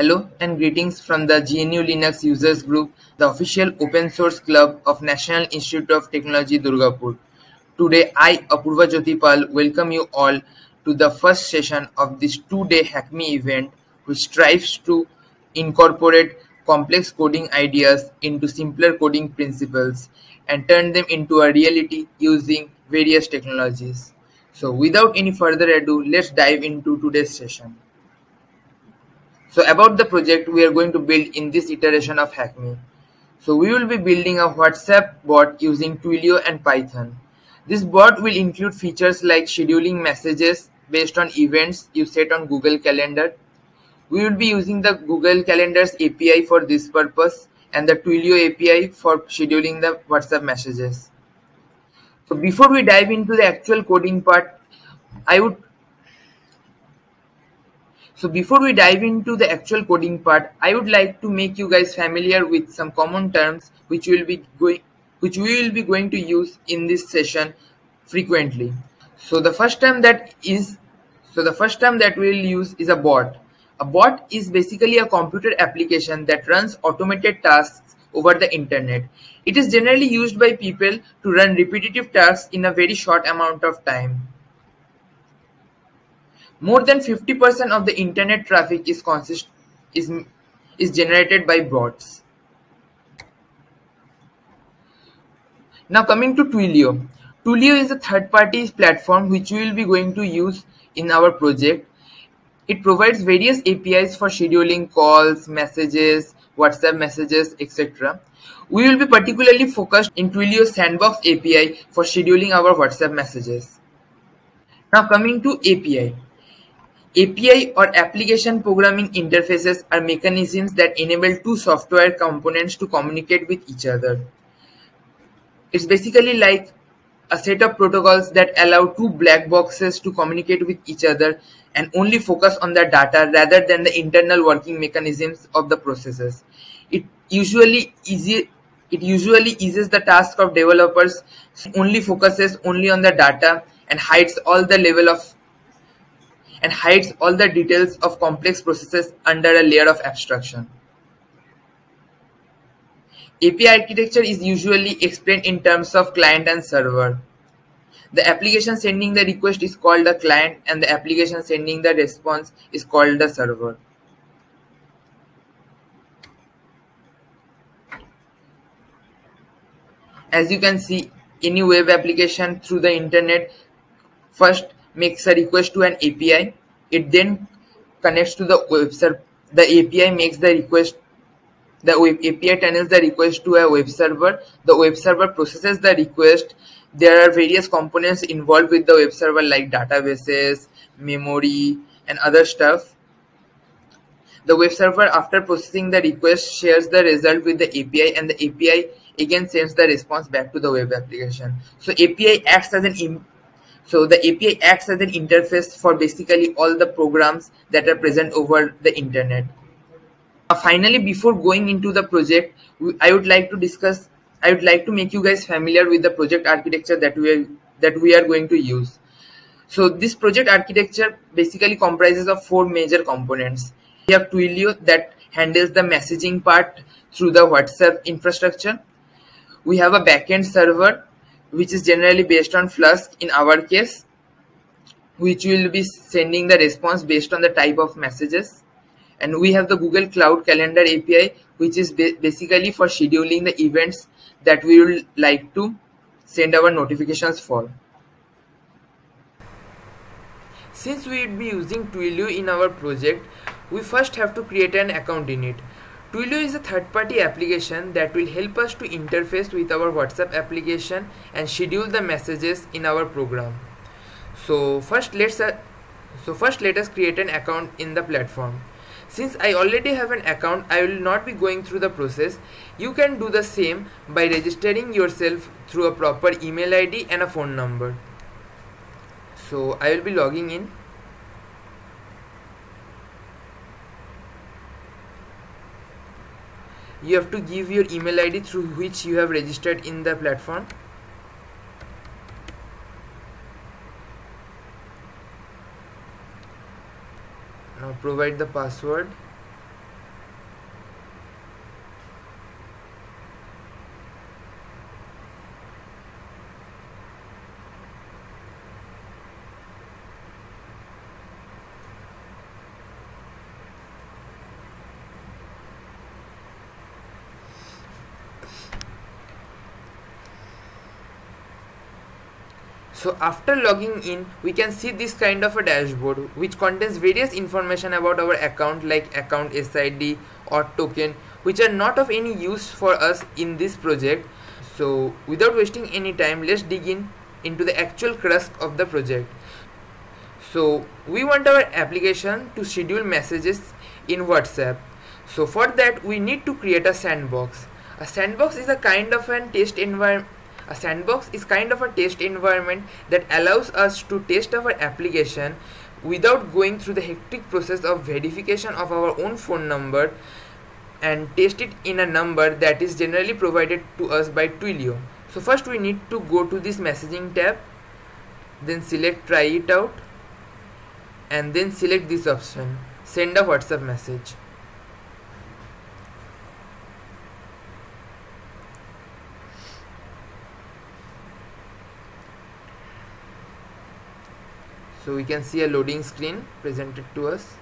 Hello and greetings from the GNU Linux Users Group, the official open source club of National Institute of Technology Durgapur. Today, I, Apurva Jyotipal, welcome you all to the first session of this two-day HackMe event, which strives to incorporate complex coding ideas into simpler coding principles and turn them into a reality using various technologies. So without any further ado, let's dive into today's session. So about the project we are going to build in this iteration of HackMe. So we will be building a WhatsApp bot using Twilio and Python. This bot will include features like scheduling messages based on events you set on Google Calendar. We will be using the Google Calendars API for this purpose and the Twilio API for scheduling the WhatsApp messages. So before we dive into the actual coding part, I would so before we dive into the actual coding part, I would like to make you guys familiar with some common terms which will be going which we will be going to use in this session frequently. So the first term that is so the first term that we will use is a bot. A bot is basically a computer application that runs automated tasks over the internet. It is generally used by people to run repetitive tasks in a very short amount of time. More than 50% of the internet traffic is consist is is generated by bots. Now coming to Twilio. Twilio is a third-party platform which we will be going to use in our project. It provides various APIs for scheduling calls, messages, WhatsApp messages, etc. We will be particularly focused in Twilio Sandbox API for scheduling our WhatsApp messages. Now coming to API. API or application programming interfaces are mechanisms that enable two software components to communicate with each other. It's basically like a set of protocols that allow two black boxes to communicate with each other and only focus on the data rather than the internal working mechanisms of the processes. It usually easy it usually eases the task of developers only focuses only on the data and hides all the level of and hides all the details of complex processes under a layer of abstraction. API architecture is usually explained in terms of client and server. The application sending the request is called the client and the application sending the response is called the server. As you can see, any web application through the internet first makes a request to an API. It then connects to the web server. The API makes the request. The web API tunnels the request to a web server. The web server processes the request. There are various components involved with the web server like databases, memory, and other stuff. The web server, after processing the request, shares the result with the API, and the API again sends the response back to the web application. So API acts as an so the API acts as an interface for basically all the programs that are present over the internet. Uh, finally, before going into the project, I would like to discuss, I would like to make you guys familiar with the project architecture that we are, that we are going to use. So this project architecture basically comprises of four major components. We have Twilio that handles the messaging part through the WhatsApp infrastructure. We have a backend server which is generally based on Flask in our case, which will be sending the response based on the type of messages. And we have the Google Cloud Calendar API, which is ba basically for scheduling the events that we would like to send our notifications for. Since we will be using Twilio in our project, we first have to create an account in it. Twilio is a third-party application that will help us to interface with our WhatsApp application and schedule the messages in our program. So first let's uh, so first let us create an account in the platform. Since I already have an account, I will not be going through the process. You can do the same by registering yourself through a proper email ID and a phone number. So I will be logging in you have to give your email id through which you have registered in the platform. Now provide the password so after logging in we can see this kind of a dashboard which contains various information about our account like account sid or token which are not of any use for us in this project. So without wasting any time let's dig in into the actual crux of the project. So we want our application to schedule messages in whatsapp. So for that we need to create a sandbox. A sandbox is a kind of an test environment a sandbox is kind of a test environment that allows us to test our application without going through the hectic process of verification of our own phone number and test it in a number that is generally provided to us by Twilio. So first we need to go to this messaging tab then select try it out and then select this option send a WhatsApp message. So we can see a loading screen presented to us.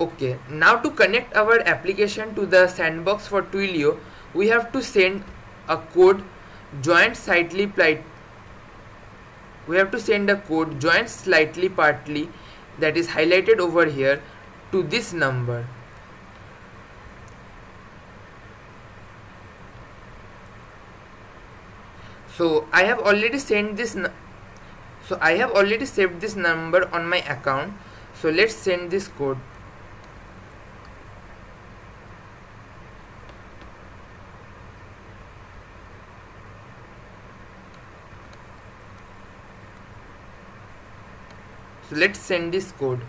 Okay now to connect our application to the sandbox for Twilio we have to send a code joint slightly we have to send a code joint slightly partly that is highlighted over here to this number. So I have already sent this so I have already saved this number on my account. So let's send this code. So let's send this code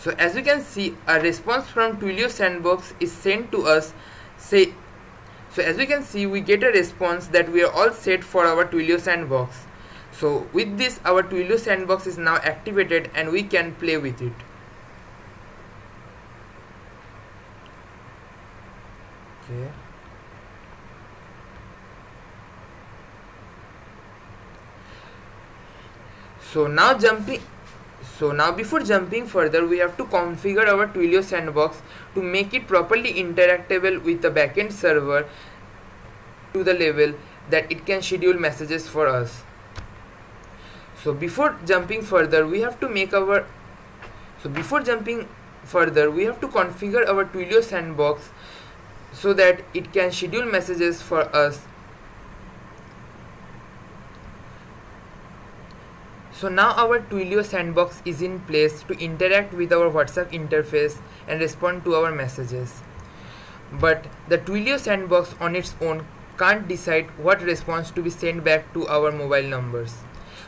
so as you can see a response from Twilio sandbox is sent to us. Say so as you can see we get a response that we are all set for our Twilio sandbox. So with this our Twilio sandbox is now activated and we can play with it. Okay. So now jumping so now before jumping further we have to configure our Twilio sandbox to make it properly interactable with the backend server to the level that it can schedule messages for us. So before jumping further we have to make our so before jumping further we have to configure our Twilio sandbox so that it can schedule messages for us So now our Twilio sandbox is in place to interact with our WhatsApp interface and respond to our messages. But the Twilio sandbox on its own can't decide what response to be sent back to our mobile numbers.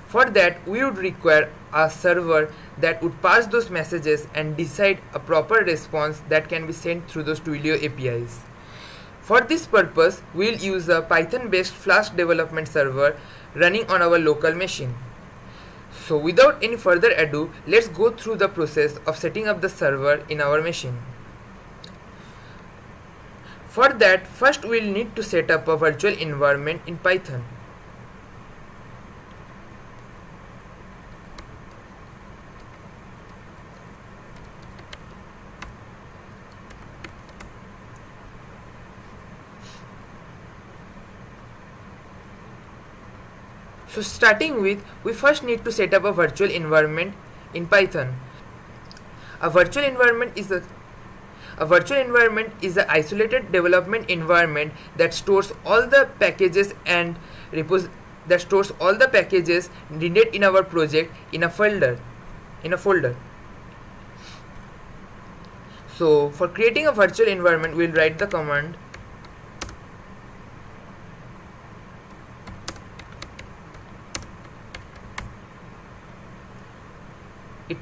For that, we would require a server that would pass those messages and decide a proper response that can be sent through those Twilio APIs. For this purpose, we'll use a Python-based Flask development server running on our local machine. So without any further ado, let's go through the process of setting up the server in our machine. For that, first we'll need to set up a virtual environment in Python. So starting with, we first need to set up a virtual environment in Python. A virtual environment is a a virtual environment is an isolated development environment that stores all the packages and repos that stores all the packages needed in our project in a folder in a folder. So for creating a virtual environment we'll write the command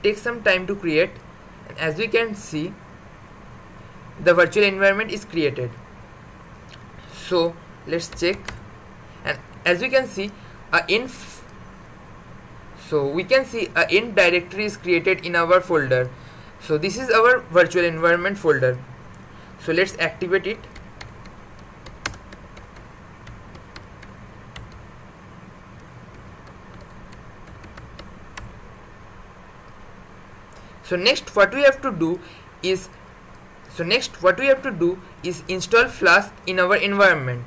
takes some time to create. And as we can see the virtual environment is created. So let's check. And as we can see a inf so we can see a int directory is created in our folder. So this is our virtual environment folder. So let's activate it So next what we have to do is so next what we have to do is install flask in our environment.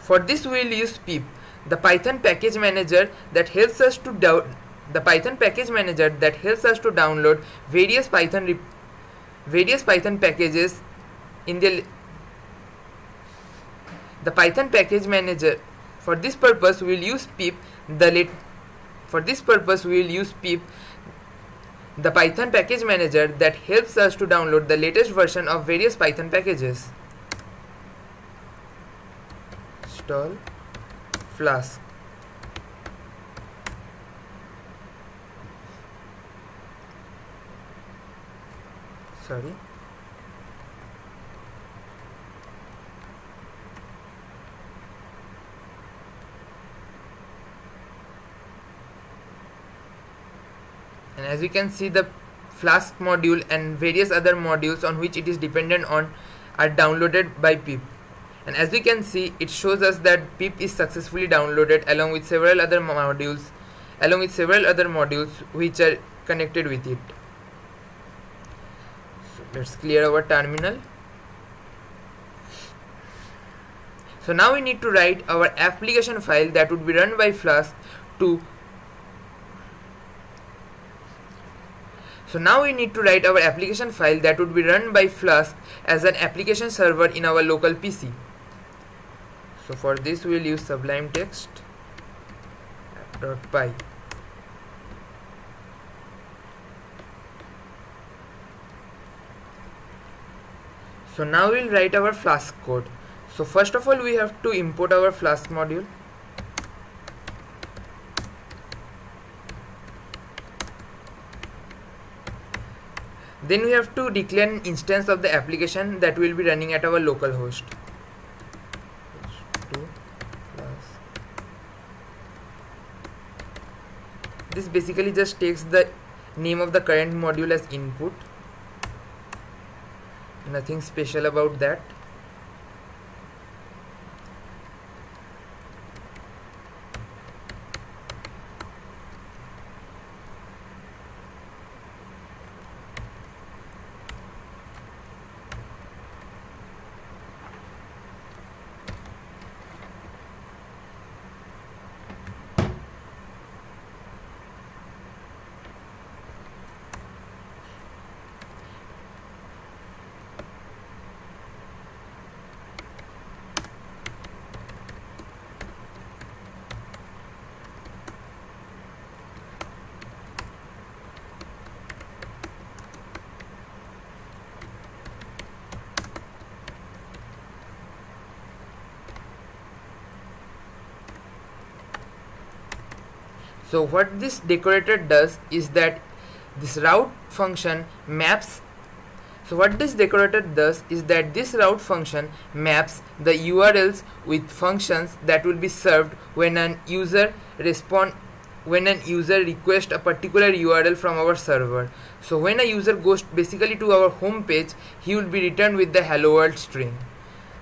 For this we will use pip. The python package manager that helps us to down the python package manager that helps us to download various python various python packages in the the python package manager. For this purpose we will use pip the for this purpose we will use pip the python package manager that helps us to download the latest version of various python packages. Install flask. Sorry as you can see the flask module and various other modules on which it is dependent on are downloaded by pip and as you can see it shows us that pip is successfully downloaded along with several other modules along with several other modules which are connected with it. So let's clear our terminal. So now we need to write our application file that would be run by flask to So now we need to write our application file that would be run by Flask as an application server in our local PC. So for this we will use Sublime Text app.py. So now we'll write our Flask code. So first of all we have to import our Flask module. Then we have to declare an instance of the application that will be running at our local host. This basically just takes the name of the current module as input. Nothing special about that so what this decorator does is that this route function maps so what this decorator does is that this route function maps the URLs with functions that will be served when an user respond when an user requests a particular URL from our server. So when a user goes basically to our home page, he will be returned with the hello world string.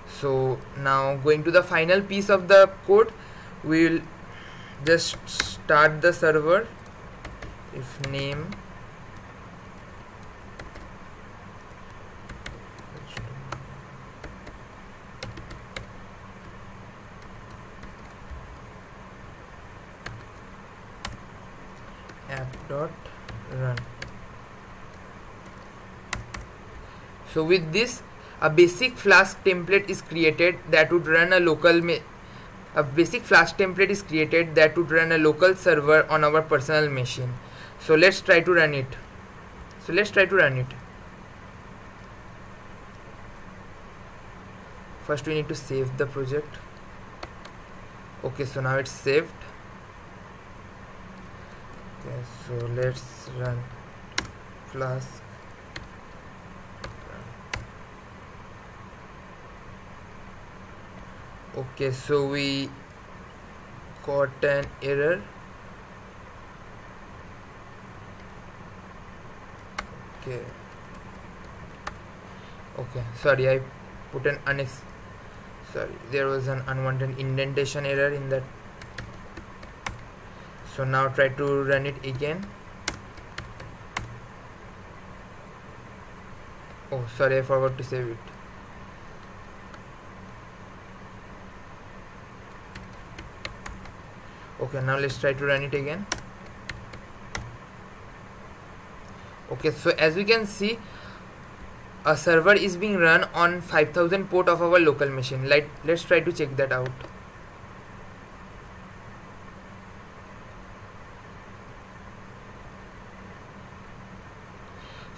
So now going to the final piece of the code, we will just start the server if name app dot run. So with this a basic flask template is created that would run a local a basic flask template is created that would run a local server on our personal machine. So let's try to run it. So let's try to run it. First we need to save the project. Okay so now it's saved. Okay so let's run flask okay so we got an error. Okay. Okay sorry I put an unex sorry there was an unwanted indentation error in that. So now try to run it again. Oh sorry I forgot to save it okay now let's try to run it again. Okay so as we can see a server is being run on 5000 port of our local machine. Like let's try to check that out.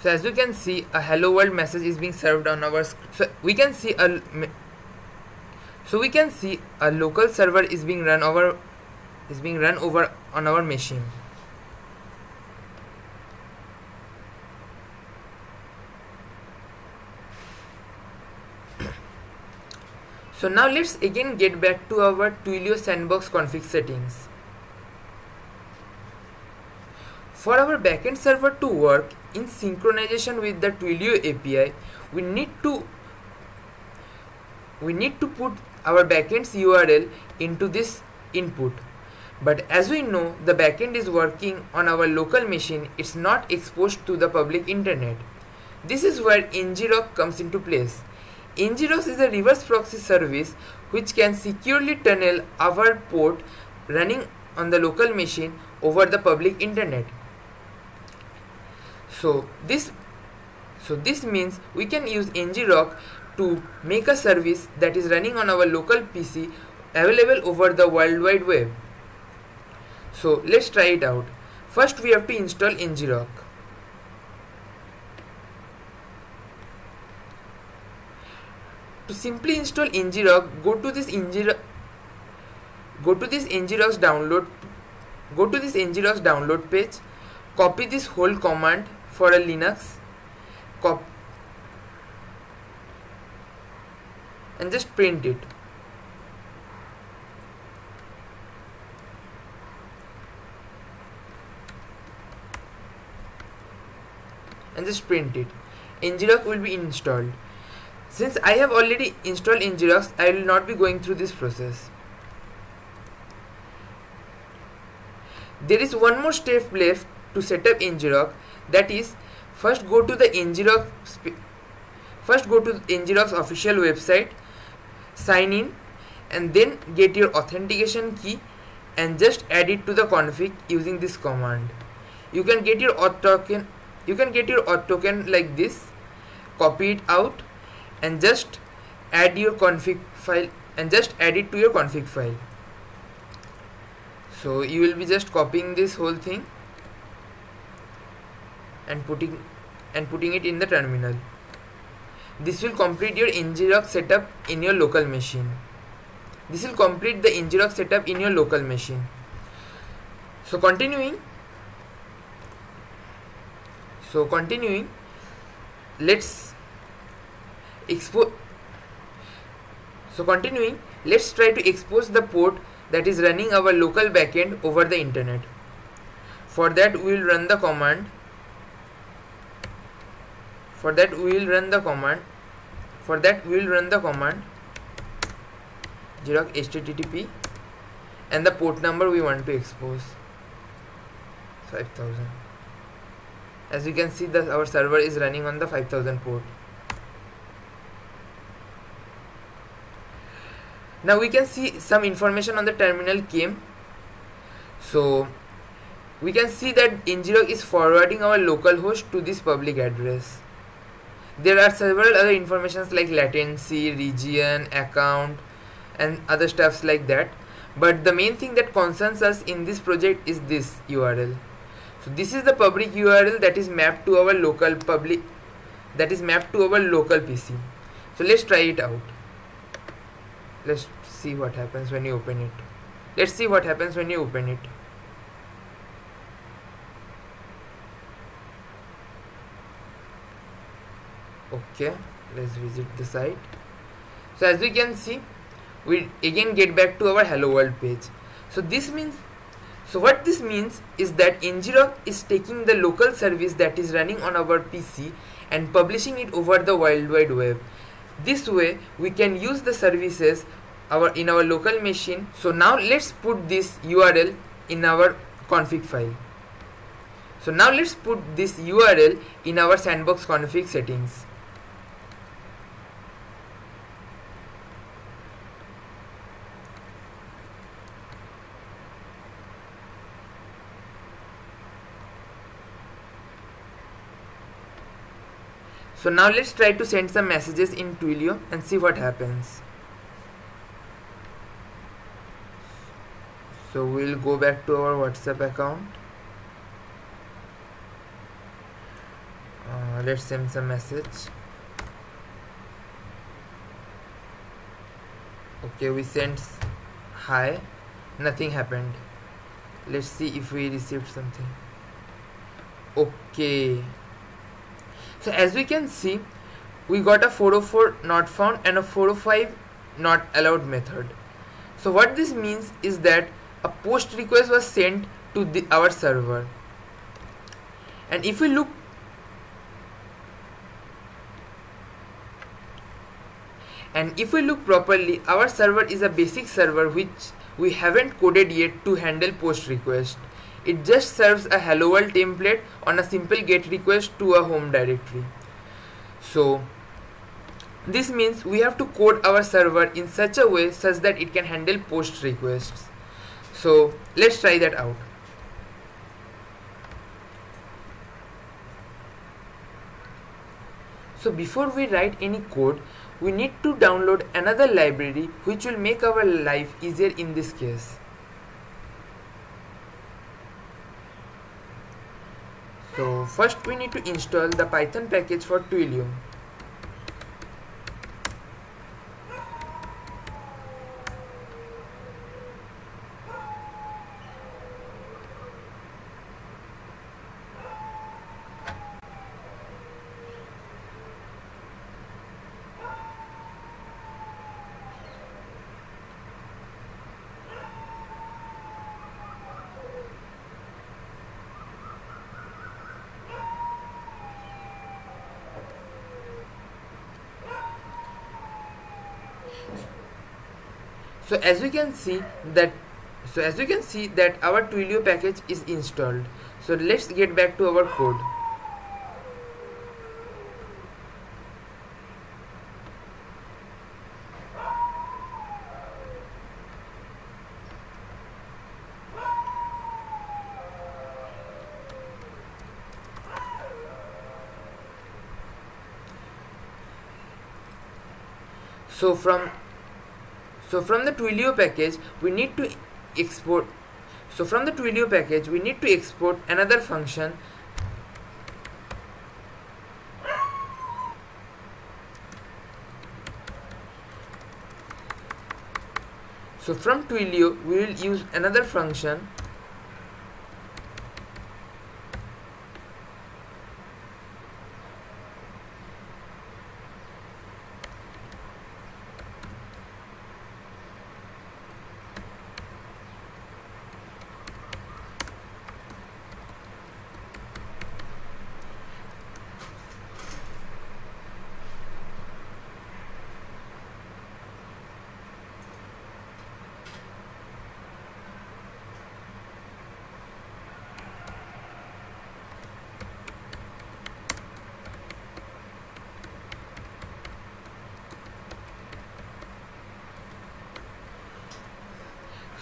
So as you can see a hello world message is being served on our so we can see a so we can see a local server is being run over is being run over on our machine. So now let's again get back to our Twilio sandbox config settings. For our backend server to work in synchronization with the Twilio API we need to we need to put our backend's URL into this input but as we know the backend is working on our local machine. It's not exposed to the public internet. This is where ngrok comes into place. Ngrok is a reverse proxy service which can securely tunnel our port running on the local machine over the public internet. So this so this means we can use ngrok to make a service that is running on our local pc available over the world wide web so let's try it out. First we have to install ngrok. To simply install ngrok, go to this ngrok go to this ngrok's download go to this ngrok's download page copy this whole command for a linux cop and just print it and just print it. Ngrok will be installed. Since I have already installed ngrok I will not be going through this process. There is one more step left to set up ngrok that is first go to the ngrok first go to ngrok's official website sign in and then get your authentication key and just add it to the config using this command. You can get your auth token you can get your token like this copy it out and just add your config file and just add it to your config file. So you will be just copying this whole thing and putting and putting it in the terminal. This will complete your ngrok setup in your local machine. This will complete the ngrok setup in your local machine. So continuing so continuing let's expose so continuing let's try to expose the port that is running our local backend over the internet. For that we will run the command for that we will run the command for that we will run the command ngrok http and the port number we want to expose. 5000 as you can see that our server is running on the 5000 port. Now we can see some information on the terminal came so we can see that ngrok is forwarding our local host to this public address. There are several other informations like latency region account and other stuffs like that. But the main thing that concerns us in this project is this url so this is the public url that is mapped to our local public that is mapped to our local pc so let's try it out. Let's see what happens when you open it. Let's see what happens when you open it. Okay let's visit the site. So as we can see we again get back to our hello world page. So this means so what this means is that ngrok is taking the local service that is running on our PC and publishing it over the World Wide Web. This way we can use the services our in our local machine. So now let's put this URL in our config file. So now let's put this URL in our sandbox config settings. So now let's try to send some messages in Twilio and see what happens. So we'll go back to our whatsapp account. Uh, let's send some message. Okay we sent hi. Nothing happened. Let's see if we received something. Okay so as we can see we got a 404 not found and a 405 not allowed method. So what this means is that a post request was sent to the, our server. And if we look and if we look properly our server is a basic server which we haven't coded yet to handle post request it just serves a hello world template on a simple get request to a home directory. So this means we have to code our server in such a way such that it can handle post requests. So let's try that out. So before we write any code we need to download another library which will make our life easier in this case so first we need to install the python package for twilio so as you can see that so as you can see that our Twilio package is installed. So let's get back to our code. So from so from the Twilio package we need to export so from the Twilio package we need to export another function. So from Twilio we will use another function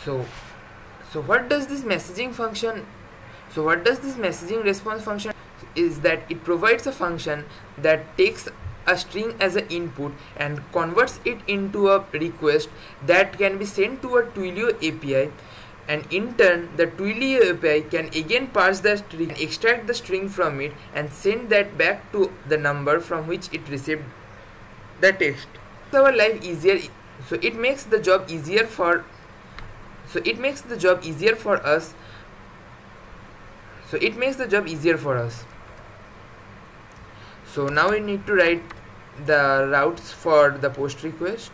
so so what does this messaging function so what does this messaging response function is that it provides a function that takes a string as an input and converts it into a request that can be sent to a Twilio API and in turn the Twilio API can again parse the string extract the string from it and send that back to the number from which it received the text. our life easier so it makes the job easier for so it makes the job easier for us. So it makes the job easier for us. So now we need to write the routes for the post request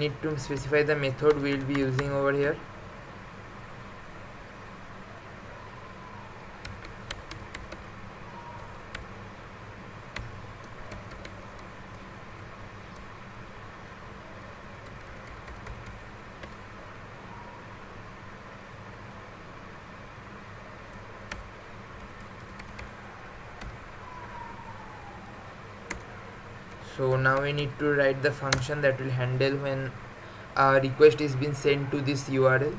need to specify the method we will be using over here so now we need to write the function that will handle when a request is being sent to this URL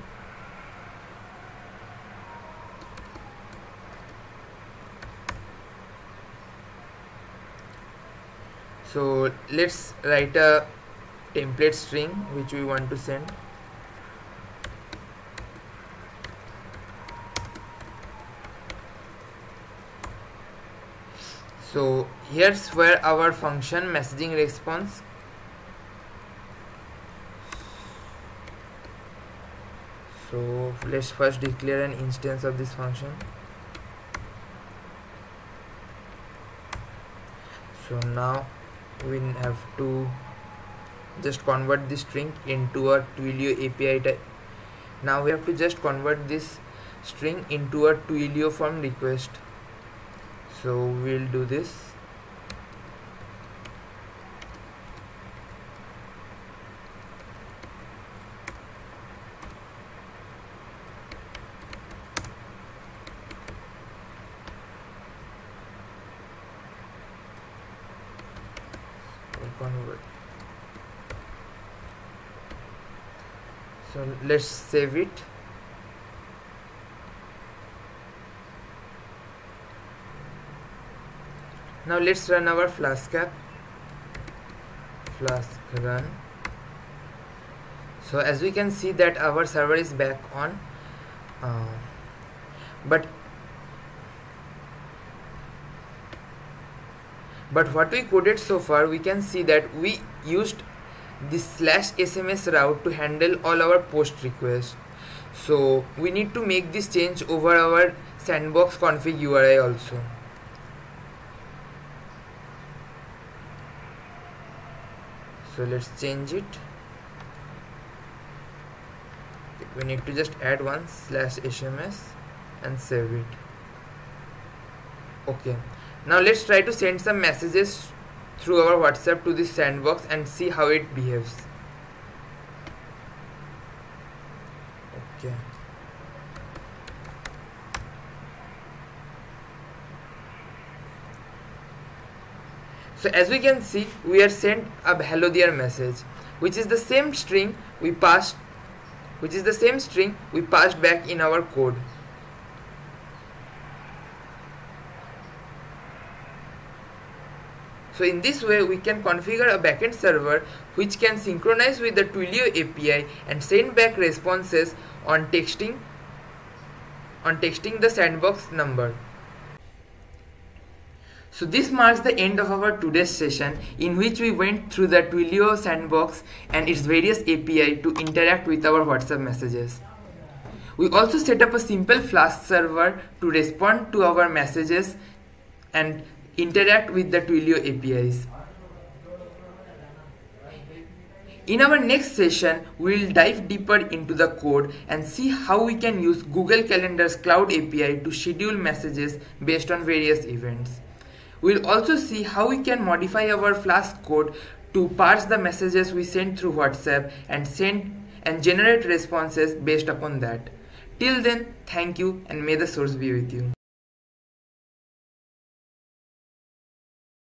so let's write a template string which we want to send so here's where our function messaging response so let's first declare an instance of this function. So now we have to just convert this string into a Twilio API type. Now we have to just convert this string into a Twilio form request so we'll do this. So let's save it now let's run our flask app flask run. So as we can see that our server is back on. Uh, but but what we coded so far we can see that we used this slash sms route to handle all our post requests. So we need to make this change over our sandbox config URI also so let's change it. We need to just add one slash sms and save it. Okay. Now let's try to send some messages through our whatsapp to this sandbox and see how it behaves okay So as we can see, we are sent a hello there message, which is the same string we passed, which is the same string we passed back in our code. So in this way, we can configure a backend server which can synchronize with the Twilio API and send back responses on texting on texting the sandbox number. So this marks the end of our today's session in which we went through the Twilio sandbox and its various API to interact with our WhatsApp messages. We also set up a simple Flask server to respond to our messages and interact with the Twilio APIs. In our next session, we will dive deeper into the code and see how we can use Google Calendar's Cloud API to schedule messages based on various events. We'll also see how we can modify our Flask code to parse the messages we send through WhatsApp and send and generate responses based upon that. Till then, thank you and may the source be with you.